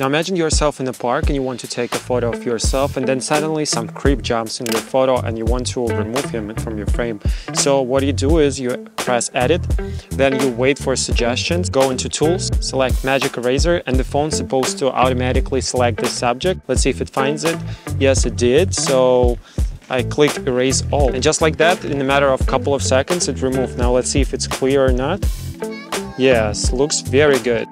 Now imagine yourself in a park and you want to take a photo of yourself and then suddenly some creep jumps in your photo and you want to remove him from your frame. So what you do is you press edit, then you wait for suggestions, go into tools, select magic eraser and the phone's supposed to automatically select the subject. Let's see if it finds it. Yes, it did. So I click erase all. And just like that, in a matter of a couple of seconds, it removed. Now let's see if it's clear or not. Yes, looks very good.